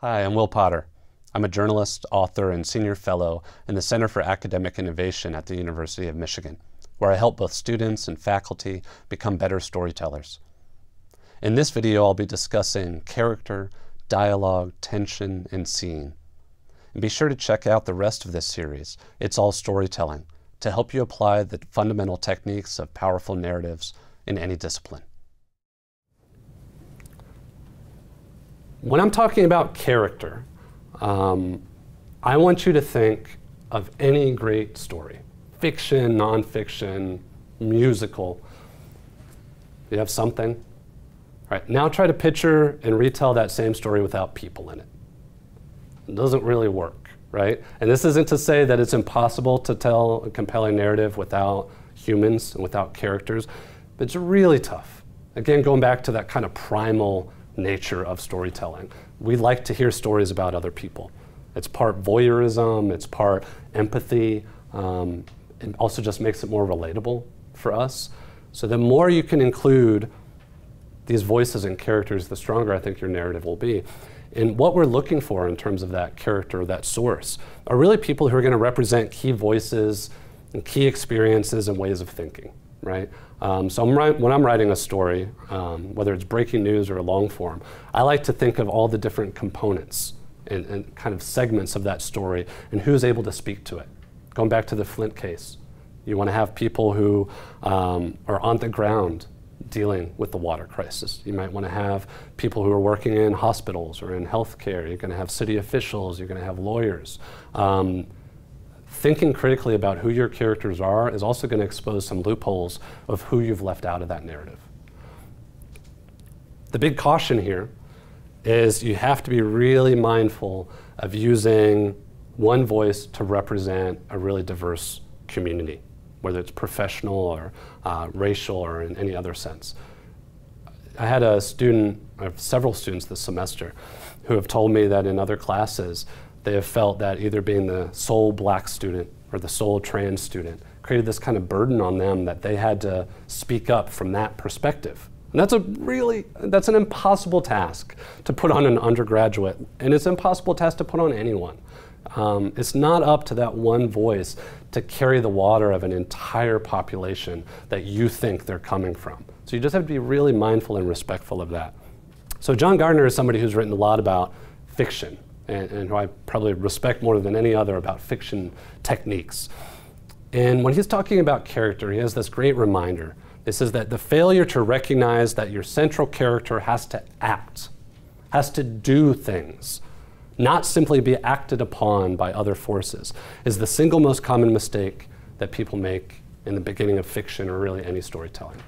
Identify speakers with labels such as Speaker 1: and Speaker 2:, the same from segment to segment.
Speaker 1: Hi, I'm Will Potter. I'm a journalist, author, and senior fellow in the Center for Academic Innovation at the University of Michigan, where I help both students and faculty become better storytellers. In this video, I'll be discussing character, dialogue, tension, and scene. And be sure to check out the rest of this series, It's All Storytelling, to help you apply the fundamental techniques of powerful narratives in any discipline. When I'm talking about character, um, I want you to think of any great story fiction, nonfiction, musical. You have something? All right, now try to picture and retell that same story without people in it. It doesn't really work, right? And this isn't to say that it's impossible to tell a compelling narrative without humans and without characters, but it's really tough. Again, going back to that kind of primal nature of storytelling. We like to hear stories about other people. It's part voyeurism, it's part empathy. Um, it also just makes it more relatable for us. So the more you can include these voices and characters, the stronger I think your narrative will be. And what we're looking for in terms of that character, that source, are really people who are going to represent key voices and key experiences and ways of thinking, right? Um, so I'm when I'm writing a story, um, whether it's breaking news or a long form, I like to think of all the different components and, and, kind of segments of that story and who's able to speak to it. Going back to the Flint case, you want to have people who um, are on the ground dealing with the water crisis. You might want to have people who are working in hospitals or in healthcare. You're going to have city officials. You're going to have lawyers. Um, thinking critically about who your characters are is also going to expose some loopholes of who you've left out of that narrative. The big caution here is you have to be really mindful of using one voice to represent a really diverse community, whether it's professional or uh, racial or in any other sense. I had a student, or several students this semester, who have told me that in other classes, they have felt that either being the sole black student or the sole trans student created this kind of burden on them that they had to speak up from that perspective. And that's a really, that's an impossible task to put on an undergraduate, and it's an impossible task to put on anyone. Um, it's not up to that one voice to carry the water of an entire population that you think they're coming from. So you just have to be really mindful and respectful of that. So John Gardner is somebody who's written a lot about fiction, and, and who I probably respect more than any other about fiction techniques. And when he's talking about character, he has this great reminder. It says that the failure to recognize that your central character has to act, has to do things, not simply be acted upon by other forces, is the single most common mistake that people make in the beginning of fiction or really any storytelling.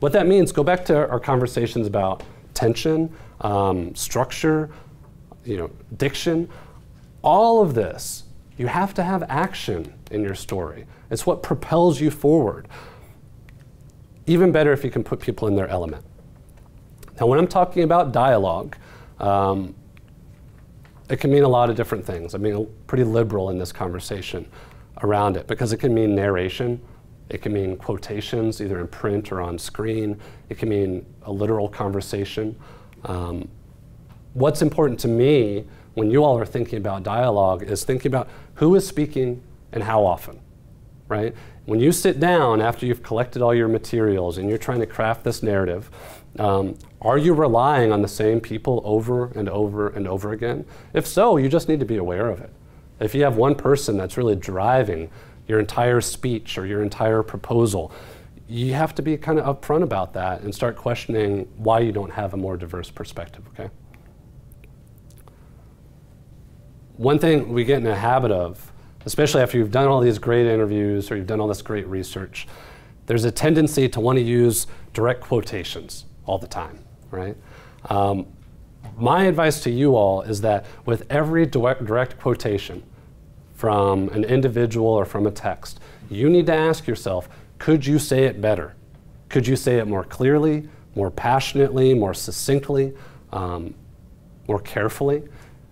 Speaker 1: What that means, go back to our conversations about tension, um, structure, you know, diction, all of this, you have to have action in your story. It's what propels you forward. Even better if you can put people in their element. Now, when I'm talking about dialogue, um, it can mean a lot of different things. I'm being pretty liberal in this conversation around it because it can mean narration, it can mean quotations, either in print or on screen, it can mean a literal conversation. Um, what's important to me when you all are thinking about dialogue is thinking about who is speaking and how often, right? When you sit down after you've collected all your materials and you're trying to craft this narrative, um, are you relying on the same people over and over and over again? If so, you just need to be aware of it. If you have one person that's really driving your entire speech or your entire proposal, you have to be kind of upfront about that and start questioning why you don't have a more diverse perspective, okay? One thing we get in a habit of, especially after you've done all these great interviews or you've done all this great research, there's a tendency to want to use direct quotations all the time, right? Um, my advice to you all is that with every direct, direct quotation from an individual or from a text, you need to ask yourself, could you say it better? Could you say it more clearly, more passionately, more succinctly, um, more carefully?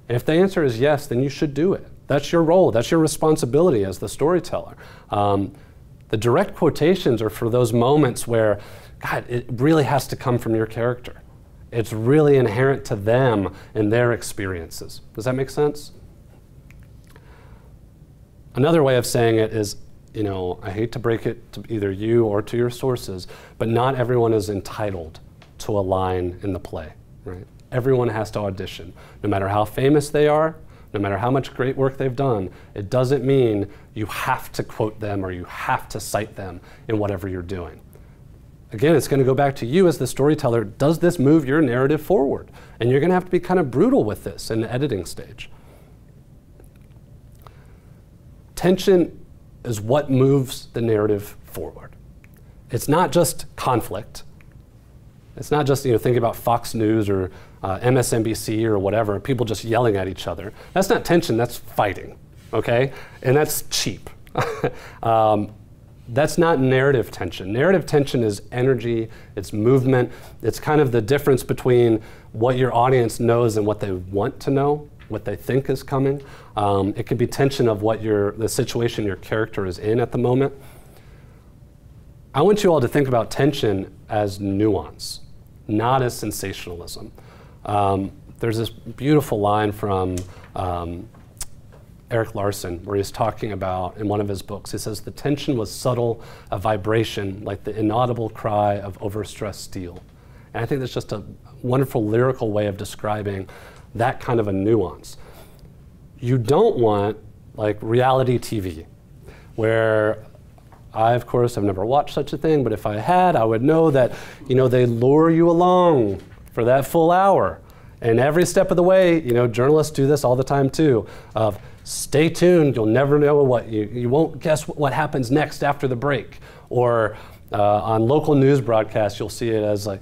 Speaker 1: And if the answer is yes, then you should do it. That's your role, that's your responsibility as the storyteller. Um, the direct quotations are for those moments where, God, it really has to come from your character. It's really inherent to them and their experiences. Does that make sense? Another way of saying it is, you know, I hate to break it to either you or to your sources, but not everyone is entitled to a line in the play, right? Everyone has to audition. No matter how famous they are, no matter how much great work they've done, it doesn't mean you have to quote them or you have to cite them in whatever you're doing. Again, it's going to go back to you as the storyteller. Does this move your narrative forward? And you're going to have to be kind of brutal with this in the editing stage. Tension is what moves the narrative forward. It's not just conflict. It's not just you know thinking about Fox News or uh, MSNBC or whatever, people just yelling at each other. That's not tension. That's fighting. Okay, and that's cheap. um, that's not narrative tension. Narrative tension is energy, it's movement, it's kind of the difference between what your audience knows and what they want to know, what they think is coming. Um, it could be tension of what your, the situation your character is in at the moment. I want you all to think about tension as nuance, not as sensationalism. Um, there's this beautiful line from um, Erik Larson where he's talking about in one of his books. He says, The tension was subtle, a vibration like the inaudible cry of overstressed steel. And I think that's just a wonderful lyrical way of describing that kind of a nuance. You don't want like reality TV, where I, of course, have never watched such a thing, but if I had, I would know that, you know, they lure you along for that full hour. And every step of the way, you know, journalists do this all the time too, of stay tuned, you'll never know what, you, you won't guess what happens next after the break. Or uh, on local news broadcasts, you'll see it as like,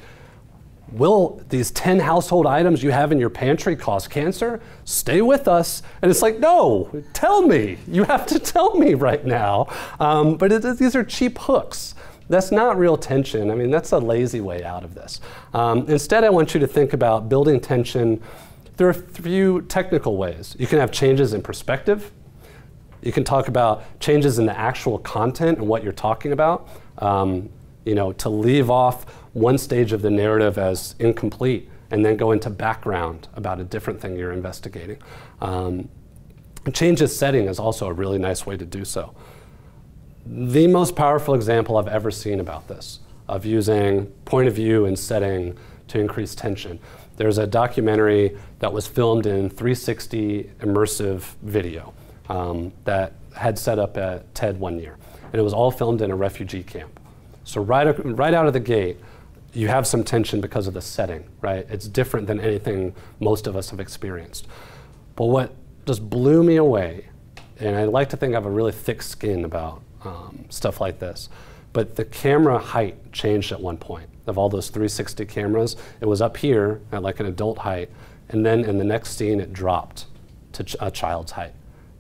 Speaker 1: will these 10 household items you have in your pantry cause cancer? Stay with us. And it's like, no, tell me. You have to tell me right now. Um, but it, these are cheap hooks. That's not real tension. I mean, that's a lazy way out of this. Um, instead, I want you to think about building tension through a few technical ways. You can have changes in perspective. You can talk about changes in the actual content and what you're talking about. Um, you know, to leave off one stage of the narrative as incomplete and then go into background about a different thing you're investigating. Um, the setting is also a really nice way to do so the most powerful example I've ever seen about this, of using point of view and setting to increase tension. There's a documentary that was filmed in 360 immersive video um, that had set up at TED one year. And it was all filmed in a refugee camp. So right, right out of the gate, you have some tension because of the setting, right? It's different than anything most of us have experienced. But what just blew me away, and I like to think I have a really thick skin about um, stuff like this. But the camera height changed at one point. Of all those 360 cameras, it was up here at like an adult height, and then in the next scene, it dropped to ch a child's height.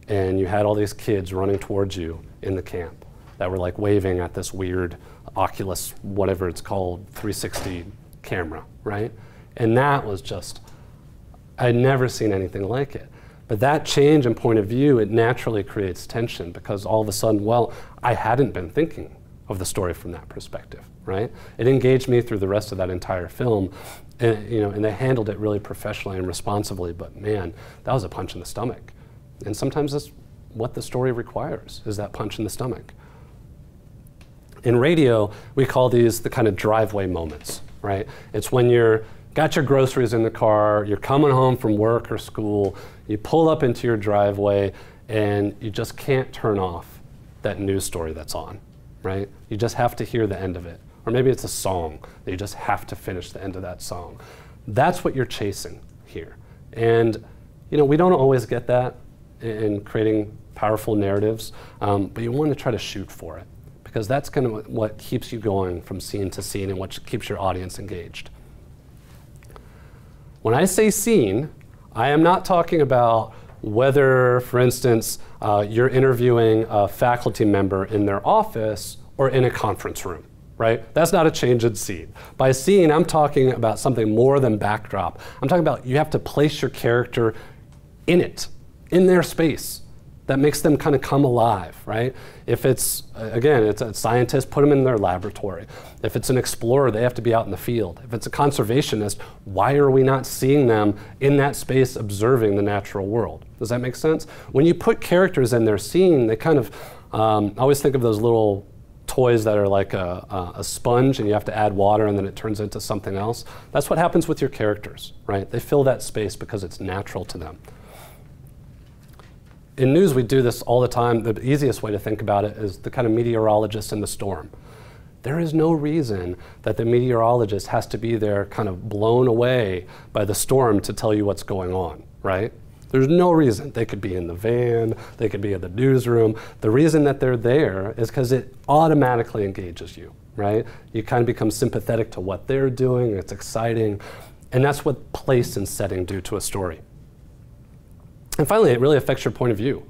Speaker 1: And you had all these kids running towards you in the camp that were like waving at this weird Oculus, whatever it's called, 360 camera, right? And that was just, I'd never seen anything like it. But that change in point of view, it naturally creates tension because all of a sudden, well, I hadn't been thinking of the story from that perspective, right? It engaged me through the rest of that entire film, and, you know, and they handled it really professionally and responsibly. But man, that was a punch in the stomach. And sometimes that's what the story requires, is that punch in the stomach. In radio, we call these the kind of driveway moments, right? It's when you're got your groceries in the car, you're coming home from work or school, you pull up into your driveway, and you just can't turn off that news story that's on, right? You just have to hear the end of it. Or maybe it's a song that you just have to finish the end of that song. That's what you're chasing here. And you know, we don't always get that in creating powerful narratives, um, but you want to try to shoot for it because that's kind of what keeps you going from scene to scene and what keeps your audience engaged. When I say scene, I am not talking about whether, for instance, uh, you're interviewing a faculty member in their office or in a conference room, right? That's not a change in scene. By scene, I'm talking about something more than backdrop. I'm talking about you have to place your character in it, in their space. That makes them kind of come alive, right? If it's, again, it's a scientist, put them in their laboratory. If it's an explorer, they have to be out in the field. If it's a conservationist, why are we not seeing them in that space observing the natural world? Does that make sense? When you put characters in their scene, they kind of, um, I always think of those little toys that are like a, a, a, sponge and you have to add water and then it turns into something else. That's what happens with your characters, right? They fill that space because it's natural to them in news, we do this all the time. The easiest way to think about it is the kind of meteorologist in the storm. There is no reason that the meteorologist has to be there kind of blown away by the storm to tell you what's going on, right? There's no reason. They could be in the van, they could be in the newsroom. The reason that they're there is because it automatically engages you, right? You kind of become sympathetic to what they're doing, it's exciting. And that's what place and setting do to a story. And finally, it really affects your point of view.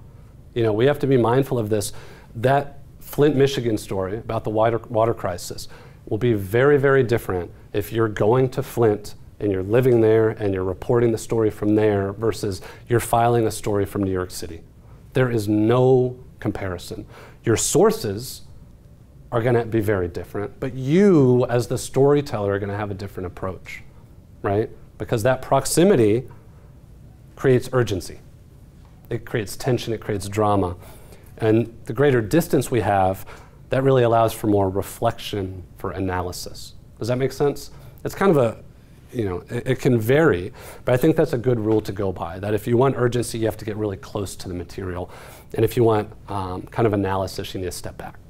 Speaker 1: You know, we have to be mindful of this. That Flint, Michigan story about the water, water crisis will be very, very different if you're going to Flint and you're living there and you're reporting the story from there versus you're filing a story from New York City. There is no comparison. Your sources are going to be very different, but you, as the storyteller, are going to have a different approach, right? Because that proximity creates urgency it creates tension, it creates drama. And the greater distance we have, that really allows for more reflection, for analysis. Does that make sense? It's kind of a, you know, it, it, can vary, but I think that's a good rule to go by. That if you want urgency, you have to get really close to the material. And if you want um, kind of analysis, you need to step back.